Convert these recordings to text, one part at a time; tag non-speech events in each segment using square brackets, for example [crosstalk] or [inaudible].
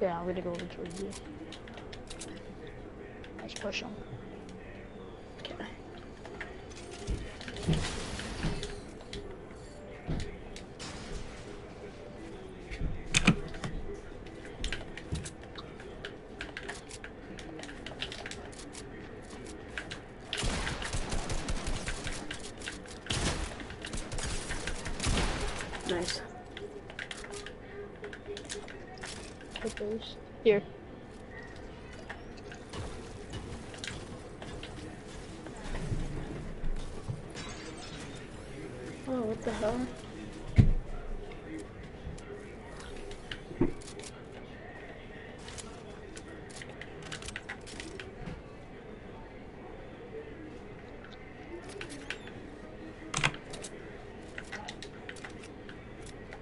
Yeah, I'm gonna go over towards you. Let's push him. Okay. Nice. Those. Here. Oh, what the hell?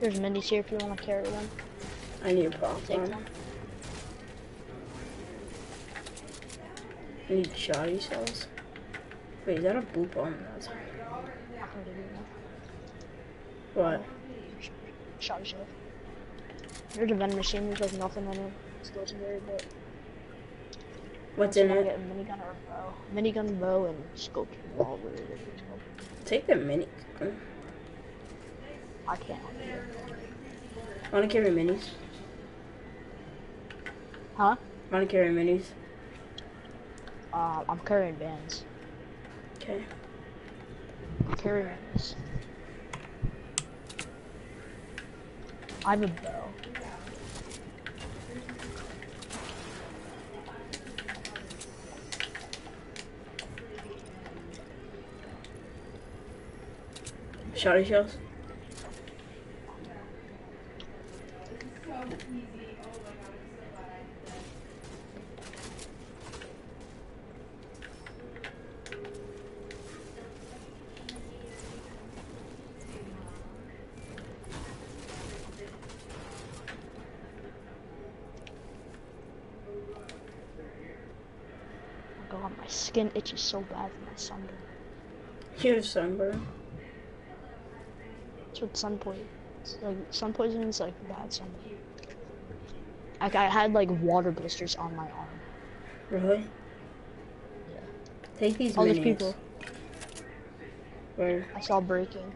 There's minis here if you want to carry one. I need a pop Take one. one. I need shoddy cells. Wait, is that a blue bomb? That's I can you what? Shot shot. There's a vending machine. There's like nothing in it. It's legendary, but What's in it? get a minigun or a bow. Minigun, bow, and scope revolver. whatever it's called. Take the mini. I can't. I want to carry minis. Huh? I'm to carry minis. Uh, I'm carrying bands. Okay. I'm carrying this. I have a bow. Shoddy shells. Oh god, my skin itches so bad from my sunburn. You have sunburn. That's what sun poison. Like sun poison is like bad sunburn. Like I had like water blisters on my arm. Really? Yeah. Take these All these people Where? I saw breaking.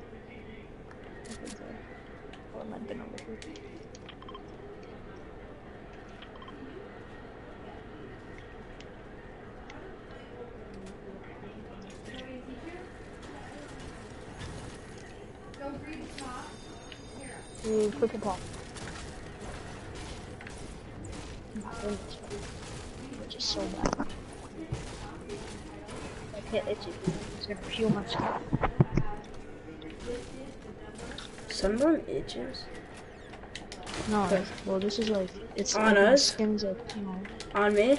Oh, it might have been over here. Purple pop. My goodness, Which is so bad. I can't itch it. It's gonna peel my skin. Sunburn itches. No, well this is like, it's On like us? skin's like, you know, On me.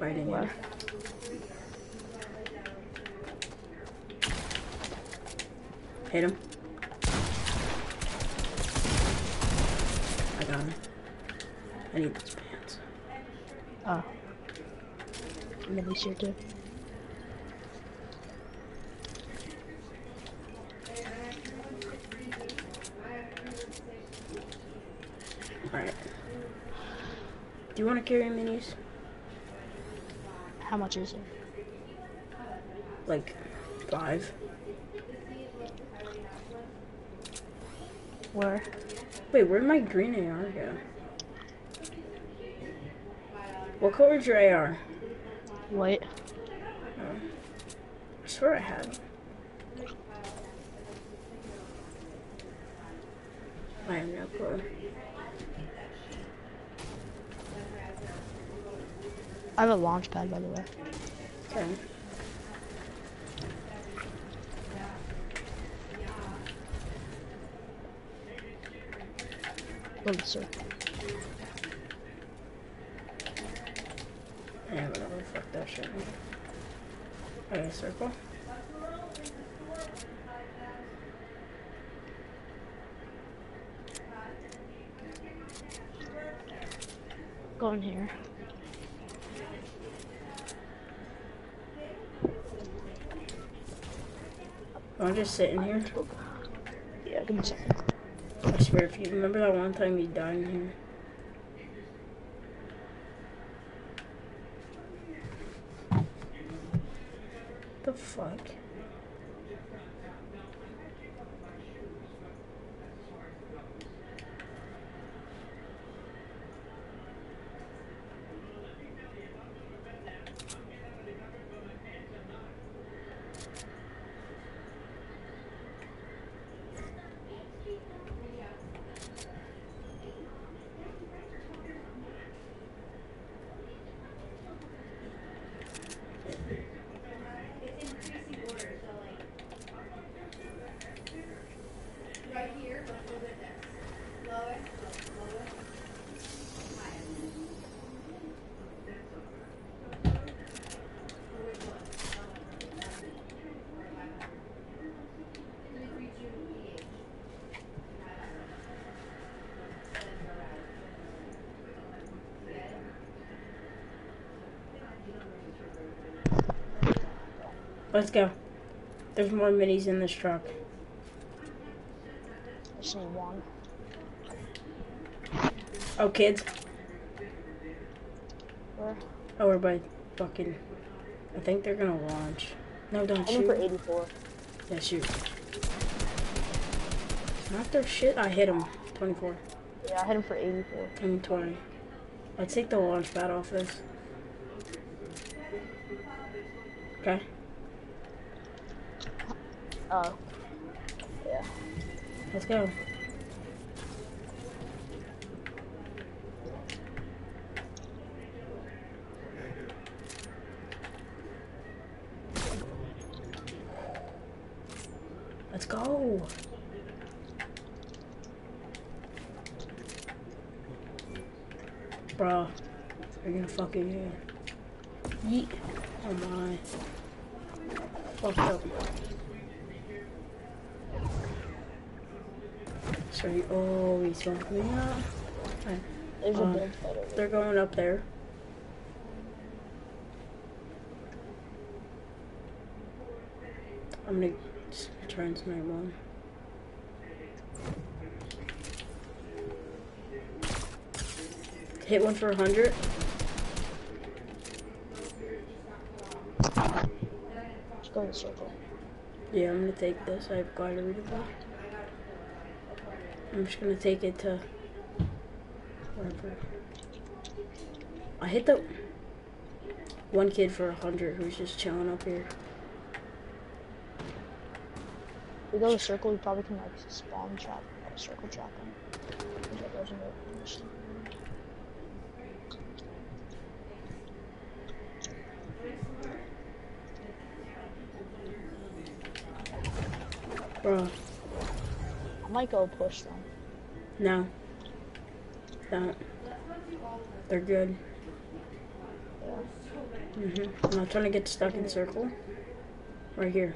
Fighting Where? you. Hit him. I got him. I need those pants. oh. Minis here too. Alright. Do you want to carry minis? How much is it? Like, five? Where? Wait, where'd my green AR go? What color's your AR? Wait. Oh. I swear I had. it. I have no clue. I have a launch pad by the way. Okay. Little circle. Yeah, whatever. Fuck that shit. Okay, circle. Go in here. I'm just sitting here. Yeah, give me a second. If you remember that one time you died here. Let's go. There's more minis in this truck. I just need one. Oh, kids. Where? Oh, we're by fucking. I think they're gonna launch. No, don't for shoot. 84. Yeah, shoot. Not their shit. I hit him. 24. Yeah, I hit him for 84. I mean 20. Let's take the launch pad off this. Okay. Oh. Yeah. Let's go. Let's go. Bro, you're gonna fucking yeet. Oh my. Fucked up. Sorry. Oh, he's smoked me out. Fine. There's a Uh, build fight over there. They're going up there. I'm gonna try and snipe one. Hit one for a hundred. Just go in the circle. Yeah, I'm gonna take this. I've got to read it. I'm just gonna take it to wherever. I hit the one kid for a hundred who's just chilling up here. We go to the circle, we probably can like spawn trap, circle trap him. Because that doesn't work. Just- Bro, I might go push them. No. Don't. They're good. Yeah. hmm I'm not trying to get stuck in circle. Right here.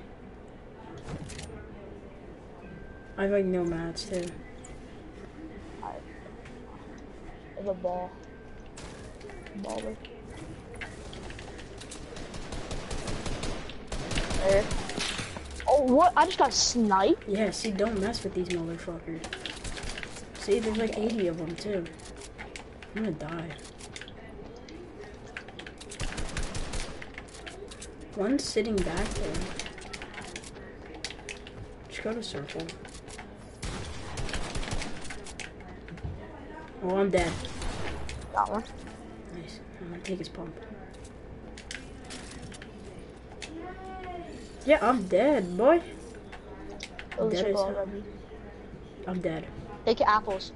I have like no mats too. Have a ball. Baller. There. Oh, what? I just got sniped? Yeah, see, don't mess with these motherfuckers. See, there's like 80 of them too. I'm gonna die. One's sitting back there. Just go to circle. Oh, I'm dead. Got one. Nice. I'm gonna take his pump. Yeah, I'm dead, boy. The Dead circle as hell. already. I'm dead. Take your apples.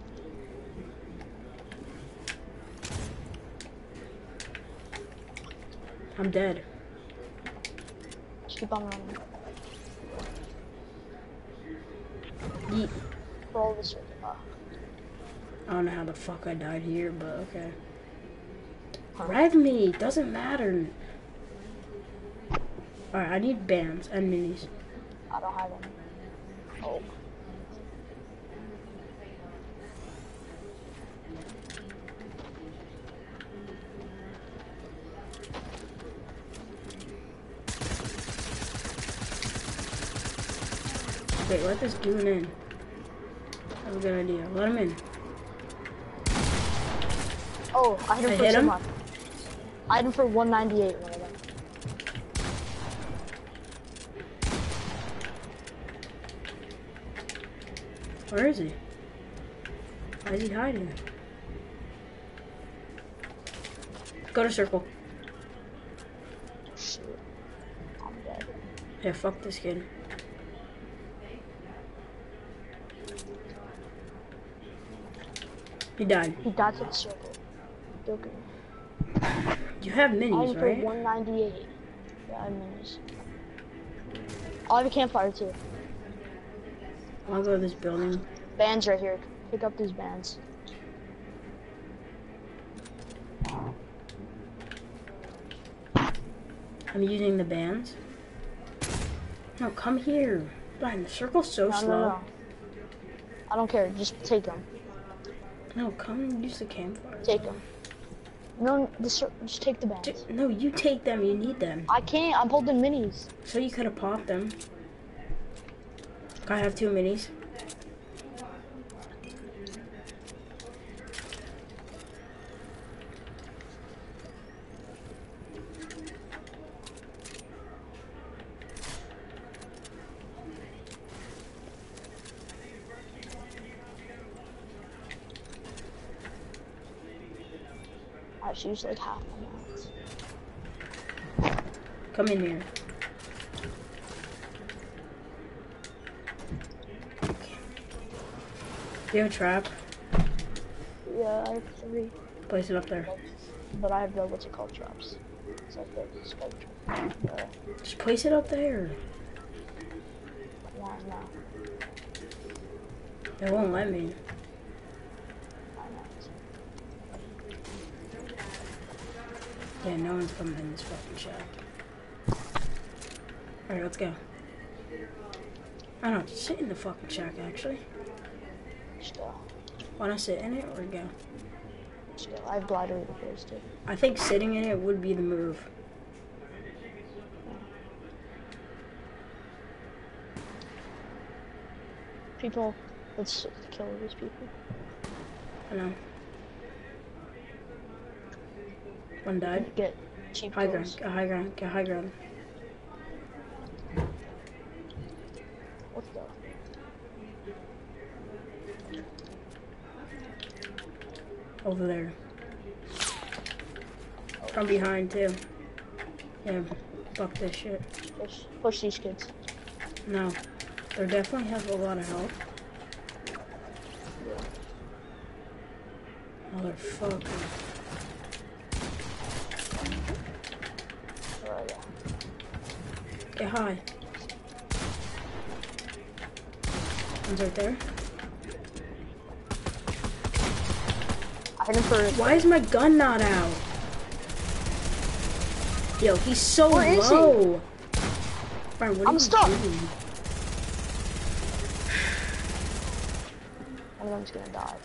I'm dead. Just keep on running. Yeet. Roll circle. Uh, I don't know how the fuck I died here, but okay. Huh. Rev me, doesn't matter. Alright, I need bands and minis. I don't have any. Oh. Wait, let this dude in. That's a good idea. Let him in. Oh, I hit him I for hit so him? much. I hit him for 198. One of them. Where is he? Why is he hiding? Go to circle. Shit. I'm dead. Yeah, fuck this kid. He died. He died to the circle. Joking. You have I minis, for right? 198. Yeah, I have minis. I have a campfire too. I'll go to this building. Bands right here. Pick up these bands. I'm using the bands. No, come here. Brian, the circle's so No, slow. no, no. I don't care. Just take them. No, come use the campfire. Take them. No, the cir- just take the. J- No, you take them. You need them. I can't. I'm holding minis. So you could have popped them. I have two minis. Just like half my. Come in here. Do you have a trap? Yeah, I have three. Place it up there. But I have the what's it called traps. It's like the spike trap. Uh, Just place it up there. why not? They won't let me. Why not? Yeah, no one's coming in this fucking shack. Alright, let's go. I don't know, sit in the fucking shack actually. Go. Wanna sit in it or go? Go. I have glider repairs too. I think sitting in it would be the move. People, let's kill these people. I know. One died. Get cheap High ground, get high ground, get high ground. What the? Over there. From behind too. Yeah, fuck this shit. Push, push these kids. No. There definitely have a lot of help. Motherfucker. Yeah. Get high. One's right there. I hit him for. Why is my gun not out? Yo, he's so Where is he? low. Brian, I'm stuck. doing? One of them's gonna die.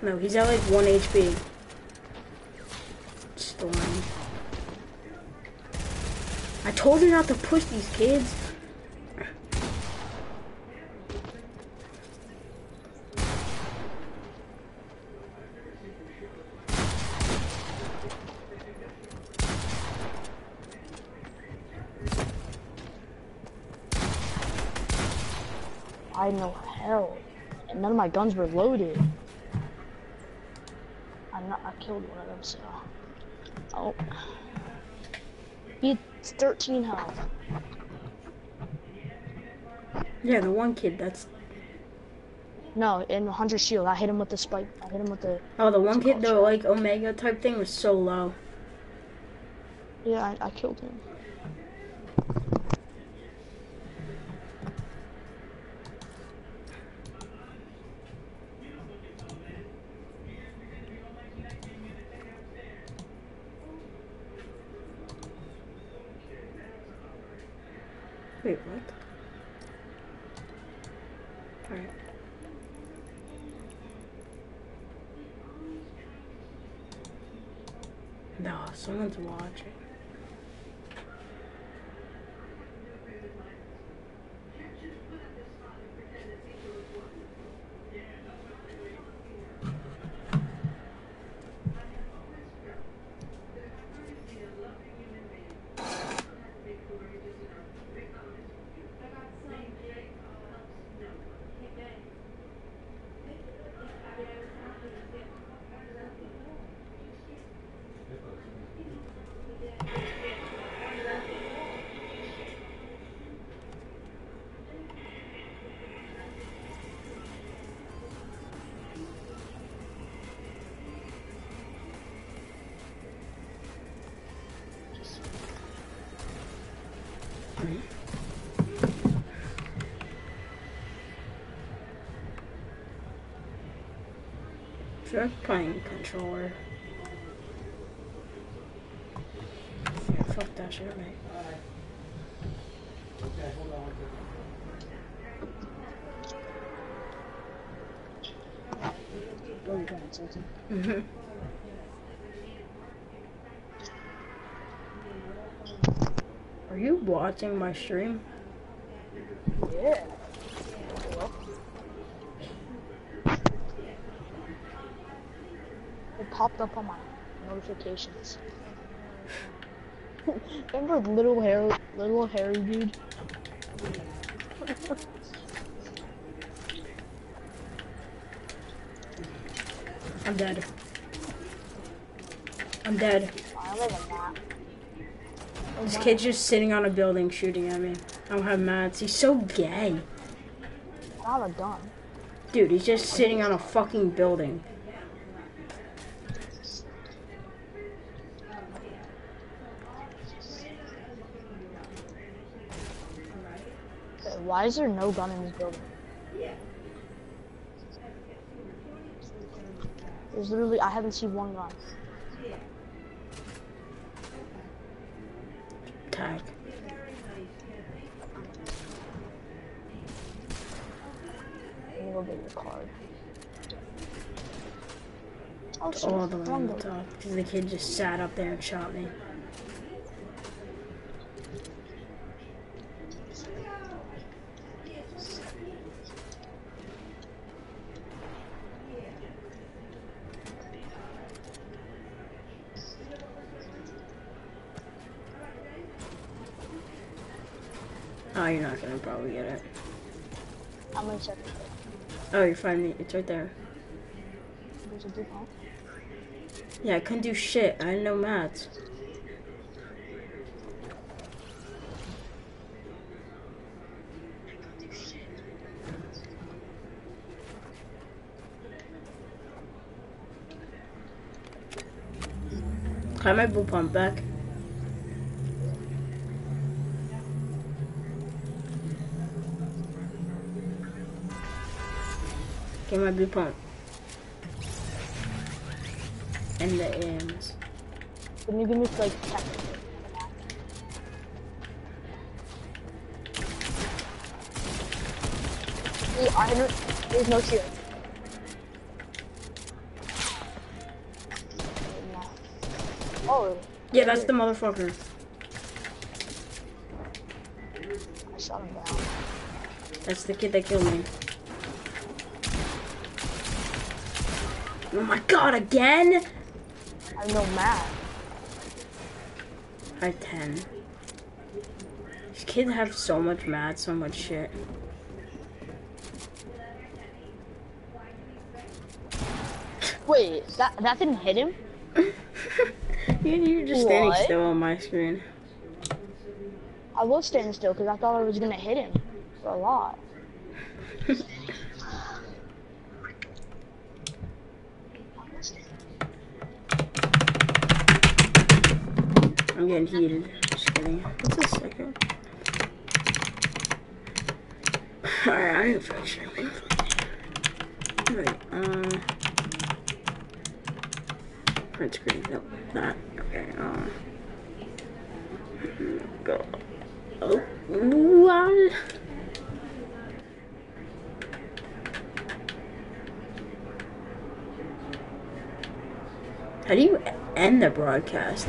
No, he's at like 1 HP. I told you not to push these kids. I know hell, and none of my guns were loaded. I not, I killed one of them, so. Oh. Had 13 health. Yeah, the one kid, that's... No, in 100 shield, I hit him with the spike. I hit him with the. Oh, the one kid, the like Omega type thing was so low. Yeah, I, I killed him. Sure, playing controller. Yeah, fuck that shit, mate. Are you doing, Susan? Mm-hmm. Are you watching my stream? Yeah. Popped up on my notifications. [laughs] Remember little hair, little hairy dude? I'm dead. I'm dead. I live in that. This kid's just sitting on a building shooting at me. I don't have mats. He's so gay. Not a gun. Dude, he's just sitting on a fucking building. Okay, Why is there no gun in this building? Yeah. There's literally, I haven't seen one gun. Tag. Let me go get your card. Oh shit, All the way on the top. Because the kid just sat up there and shot me. Oh, you're not gonna probably get it. How many seconds? Oh, you're fine. It's right there. There's a blue. Yeah, I couldn't do shit. I had no mats. Can I my blue pump back? Get my blue pump. And the AMs. Can you give me like 10 I don't, there's no shield. Oh, Yeah, that's the motherfucker. I shot him down. That's the kid that killed me. Oh my god, again? I have no map. I have 10. These kids have so much mad, so much shit. Wait, that that didn't hit him? [laughs] you, you're just standing still on my screen. I was standing still because I thought I was gonna hit him for a lot. I'm getting heated. Just kidding. What's a second? Alright, I didn't finish everything. Wait, uh. Print screen. Nope, not. Okay, uh. Go. Oh, what? How do you end the broadcast?